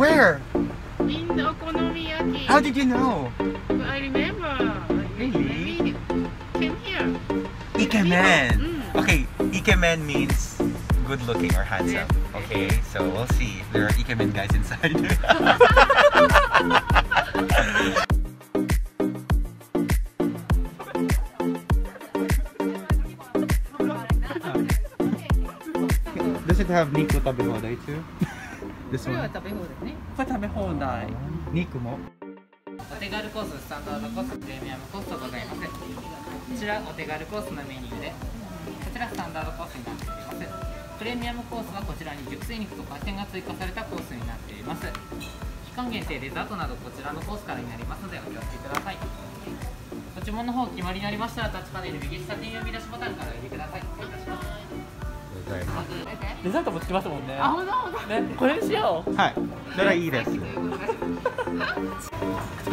Where? In the okonomiyaki. How did you know? I remember. Really? We came here. Ikemen. Mm. Okay, Ikemen means good looking or handsome. Okay, so we'll see there are Ikemen guys inside. Does it have Niku Tabehodai too? これは食べ放題ね。これ食べ放題。Niku mo? お手軽コーススタンダードコースプレミアムコースとございます。こちらお手軽コースのメニューで。こちらスタンダードコースになっております。プレミアムコースはこちらに熟成肉と海鮮が追加されたコースになっています。期間限定デザートなどこちらのコースからになりますのでお気をつけください。ご注文の方お決まりになりましたらタッチパネル右下点呼び出しボタンからお入れください。お願いいたしますデザートもつきますもんねあ、ほんとほんと。ねこれにしようはい。それはいいです。使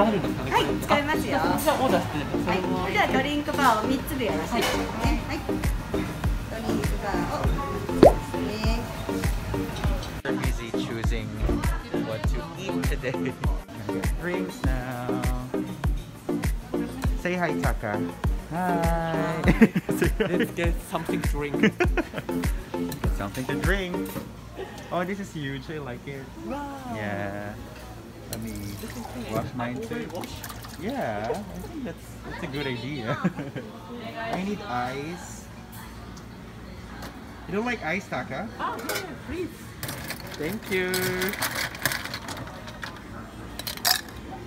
えるんですかねはい、使いますよ。じゃあオーダーしてそはいじゃあドリンクバーを三つでよろしいですね。はい。ドリンクバーをですね。We're busy choosing what to eat today. Drinks now? Say hi, Taka. Hi. Let's get something to drink Something to drink. Oh, this is huge. I like it. Wow Yeah. Let me wash mine too. Yeah, I think that's that's a good idea. I need ice. You don't like ice, Taka? Ah, yeah, please Thank you.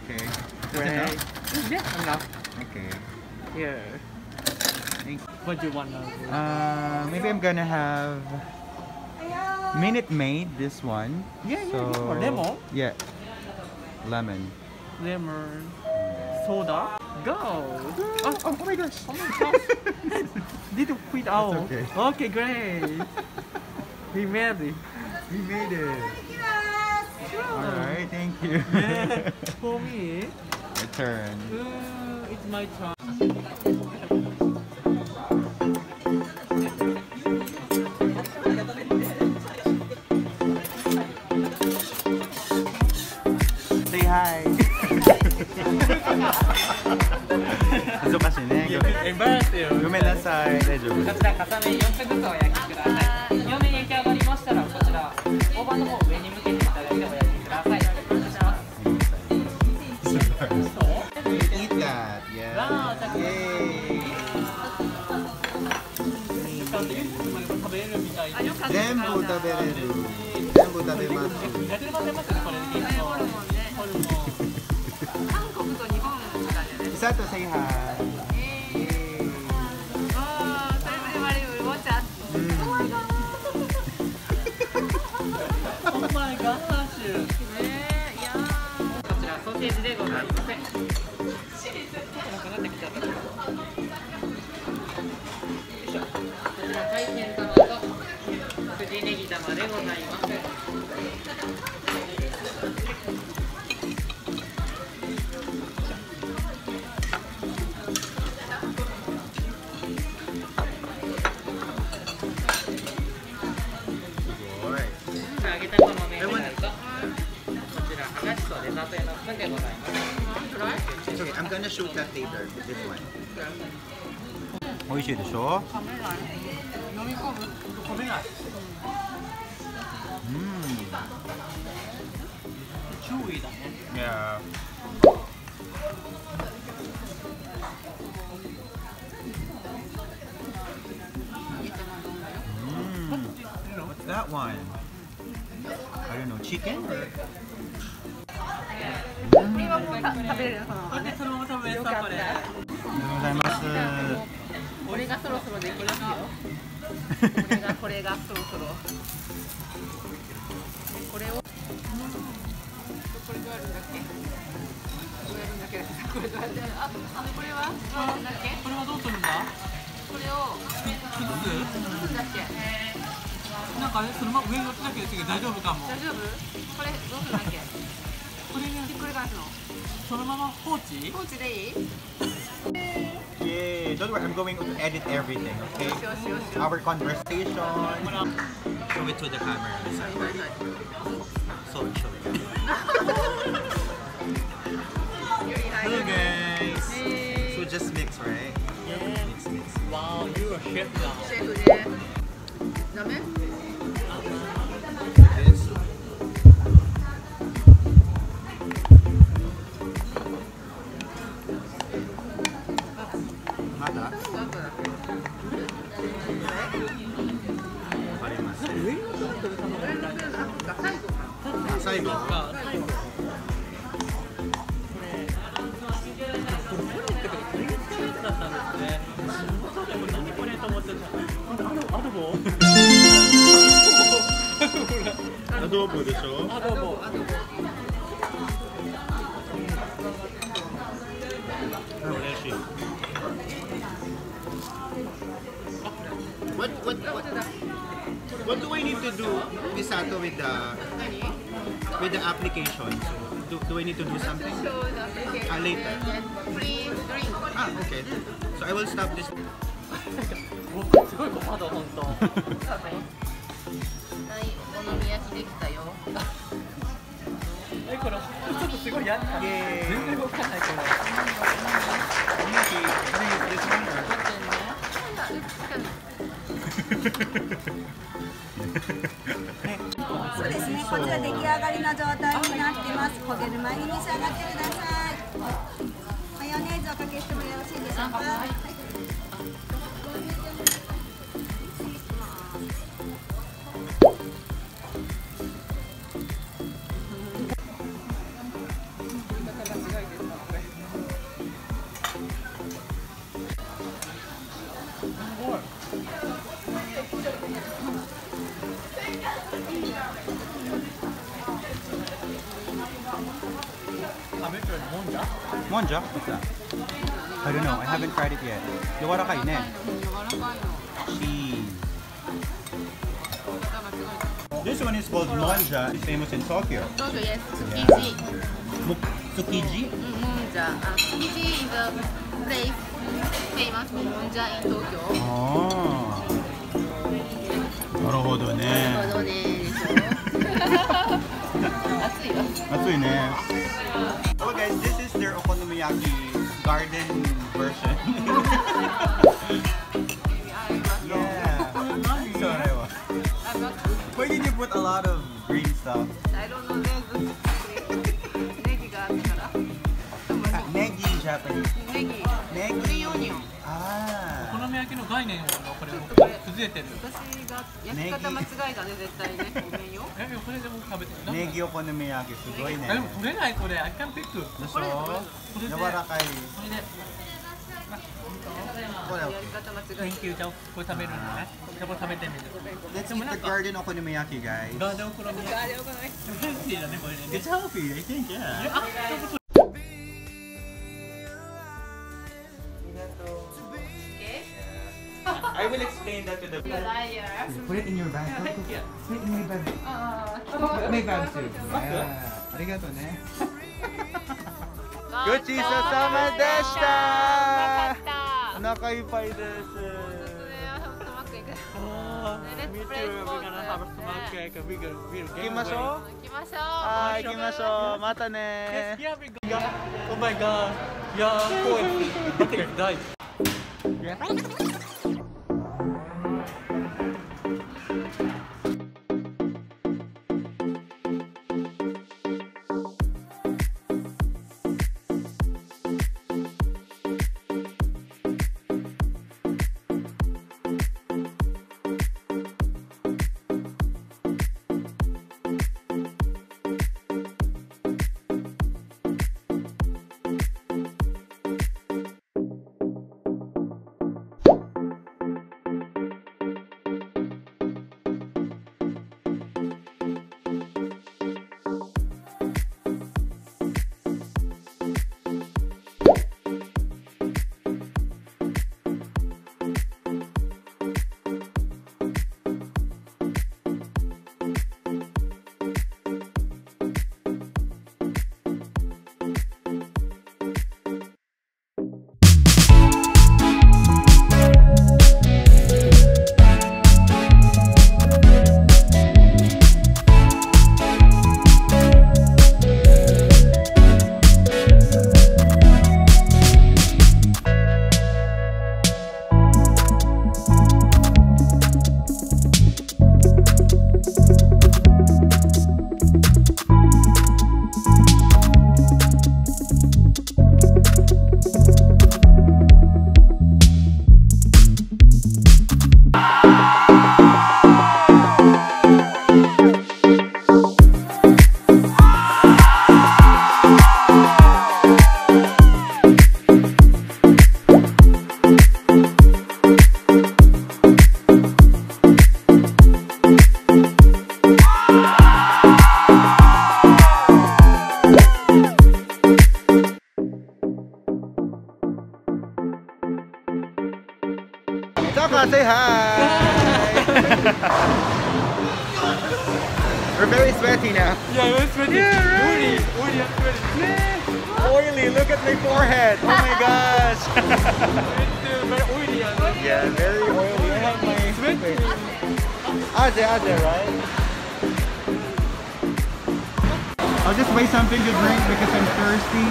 Okay. That's enough? Yeah, enough Okay. Here Thank What do you want now? Uh, maybe I'm gonna have Minute Maid, this one. Yeah, yeah, So, yeah. Lemon? Yeah. Lemon. Lemon Soda Go Oh, oh, oh my gosh. Oh my gosh Did you quit out? okay. Okay, great We made it We made it. Alright, thank you. Yeah, For me My turn. uh, It's my turn 恥ずかしいね。ごめんなさい。大丈夫。こちら片面4分ずつお焼きください両面焼き上がりましたらこちら大判の方上に向けていただいてお焼きください全部食べれる。全部食べます。かじゃな It's okay. I'm gonna shoot that later. This one. 美味しいでしょ飲み込むと米ないうん。チューイーだね Yeah. Mm. What's that one? I don't know. Chicken? Or? はもう食べれるのままね。そのまま食べれよかった。ありがとうございます。俺がそろそろできますよ。これがこれがそろそろ。これを。これどうやるんだっけ？どうやるんだっけ？これどうやって？あ、あのこれはどうやるんだっけ？これはどうするんだ？これを崩すだっけ？なんかねそのまま上に乗ってたけど大丈夫かも大丈夫？これどうするんだっけ？れ出すのそのまま放置放置でいい Yay! Don't worry, I'm going to edit everything, okay? Our conversation. Show it to the camera. Sorry, sorry. Hello guys! So just mix, right? Yeah. Mix, mix. Wow, you are chef now. Chef, yeah. アドボでしょ。あどうもあと What what what, what do I need to do, Misato, with the with the application? So, do, do I need to do something? show the application Ah, later. and get free drink Ah, okay. So I will stop this. 僕すごい困る本当はいお好み焼き できたよ。えこれちょっとすごいやった。全然動かないこれ?そうですねこちら出来上がりの状態になってます。焦げる前に召し上がってください 먼 저? 일 단. I don't know. I haven't tried it yet. 요가라카이 네. This one is called Monja. It's famous in Tokyo. Tokyo, yes. Tsukiji. Yeah. Tsukiji? Monja. Uh, Tsukiji is a place famous for Monja in Tokyo. Oh. なるほどね。なるほどね。暑いよ。暑いね。Okay, okonomiyaki garden version. Why did you put a lot of green stuff? I don't know. Negi Japanese. 焼きの概念をこれ崩れてる。私が焼き方間違いだね絶対ね。ごめんよ。えこれで僕食べて。ネギお好み焼きすごいね。えでも取れない。これ I can pick でしょ？これで。柔らかい。それで。これやり方間違い研究じゃあこれ食べるんだねじゃあこれ食べてみる。Let's eat the garden okonomiyaki, guys. ガーデンお好み焼き。あれよくないヘルシーだねこれね。It's healthy, I think, yeah. I will explain that to the Put it in your bag. Put it in my bag. My bag too. Yeah. ありがとうね。ごちそうさまでした。お腹いっぱいです。うまくいく Me too. We're gonna have a smoke cake and we're gonna we're 行きましょう。行きましょうはい、行きましょう。またね Yes, here we go. Oh my god. Yeah, poetry. Okay, died. Yeah, It very sweaty. Now. Yeah, right. Oily, oily and sweaty. Oily, look at my forehead. Oh my gosh. It's very oily yeah, very oily. I have my sweaty. Aze, Aze, right? I'll just buy something to drink because I'm thirsty.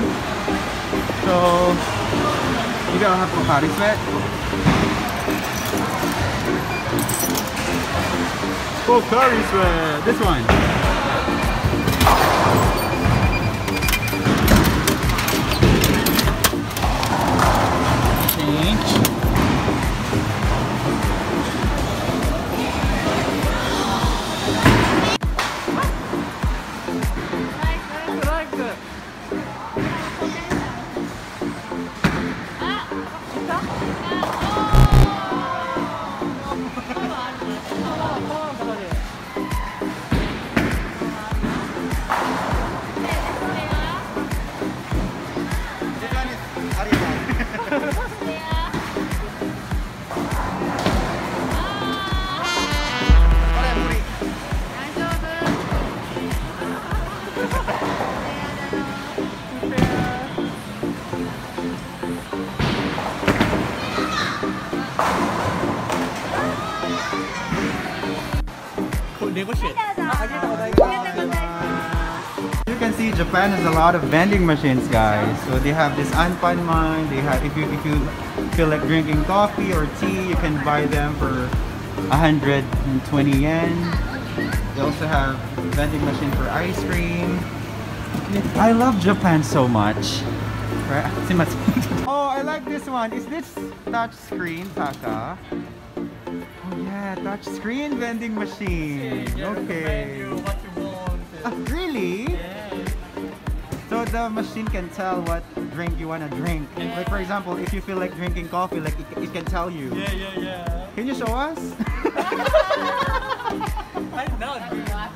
So, maybe I'll have Pocari Sweat. Pocari Sweat! This one. Change. See Japan has a lot of vending machines, guys. So they have this anpanman. They have if you if you feel like drinking coffee or tea, you can buy them for 120 yen. They also have vending machine for ice cream. I love Japan so much. Right? Oh, I like this one. Is this touch screen, Taka? Oh yeah, touch screen vending machine. Okay. What you want? Ah, really? Yeah. The machine can tell what drink you want to drink. Like for example, if you feel like drinking coffee, like it, it can tell you. Yeah, yeah, yeah. Can you show us? I know.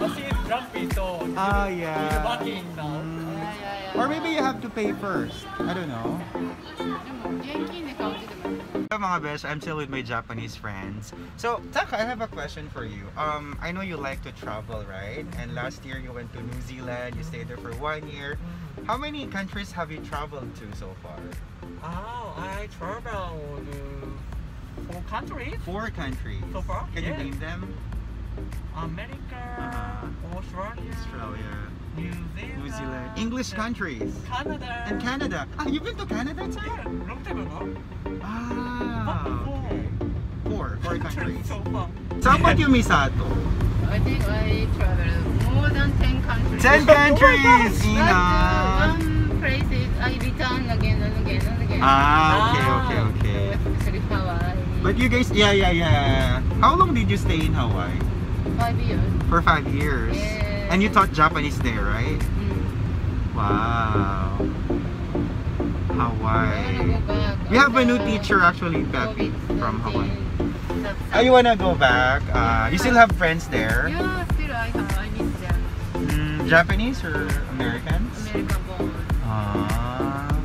Machine is jumpy, so Ah, it's yeah. working now. Mm. Or maybe you have to pay first. I don't know. Hello mga besh, I'm still with my Japanese friends. So, Taka, I have a question for you. Um, I know you like to travel, right? And last year you went to New Zealand, you stayed there for one year. How many countries have you traveled to so far? Oh, I traveled uh, four countries. Four countries. So far? Can you name them? America, uh -huh. Australia. Australia. New Zealand, New Zealand, English countries, Canada, and Canada. Ah, you've been to Canada too? Yeah, long time ago. Ah, Four. okay. Four, four countries. so far. So how about you, Misato? I think I traveled more than 10 countries. Ten countries! But uh, Ina! one place is I return again and again and again. Ah, okay, Ah. okay, okay. Especially Hawaii. But you guys, yeah, yeah, yeah. How long did you stay in Hawaii? Five years. For five years. Yeah. And you taught Japanese there, right? Mm. Wow. Hawaii. We have a new teacher actually back COVID-19 from Hawaii. subside. Oh, you wanna go back? Uh, you still have friends there? Yeah, still I have. I miss them. Mm, Japanese or Americans? American born. Ah.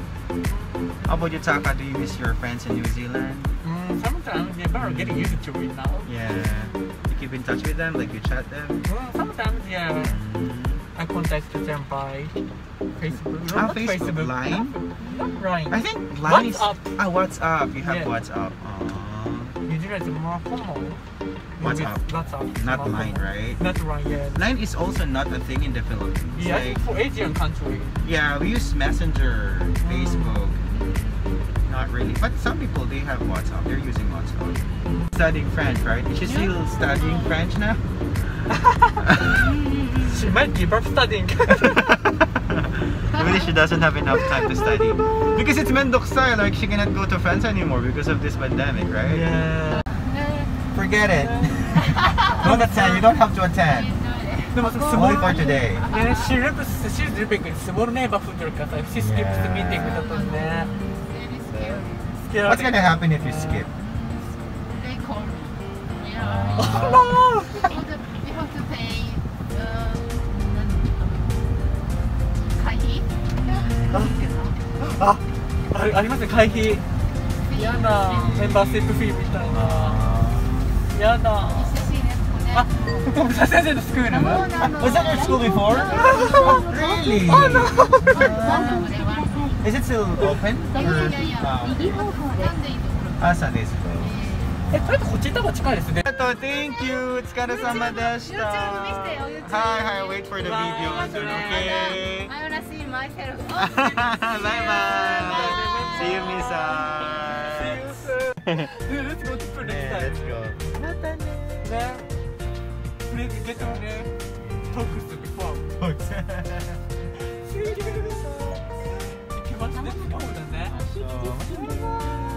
How about you, Taka? Do you miss your friends in New Zealand? Mm, sometimes yeah, but I'm getting used to it now. Yeah. You keep in touch with them, like you chat them? Mm, sometimes yeah, Mm. I contact them by Facebook. Ah, not Facebook, Line? Not, not Line. I think line is WhatsApp. ah WhatsApp. You have Yeah. WhatsApp. Oh. Usually it's more formal. WhatsApp. WhatsApp. Not more line, right? Not line, yeah. Line is also not a thing in the Philippines. Yeah, Like, for Asian country. yeah, we use Messenger, Facebook. Not but some people, they have WhatsApp. They're using WhatsApp. Studying French, right? Is she still studying French now? she might be up studying. Maybe she doesn't have enough time to study. Because it's Mendoza, like she cannot go to France anymore because of this pandemic, right? Yeah. Forget it. don't attend, you don't have to attend. Only for today. And she, she's she's ripping. It's more neighborhood because she skips the meeting with the person. Very scary. What's gonna happen if you skip? They call me. Yeah. Oh no! We have to- we have to pay. Uh, 会費あ、あありますね、会費。やだ、メンバーシップフィーみたいな。やだ。 SC ですもんね。 あここ武蔵先生のスクール Was that your school before? really? Oh, no. Is it still open? Or, ah, ah, Sundays. えとりあえずこっち行った方が近いですね Ito, thank you. お疲れ様でした。はいはい、wait for the video soon, okay? I wanna see myself. bye bye. See you, Misa. Let's go to the next time Let's go. またね。ね Please get on the talk to before マジで使うんだね。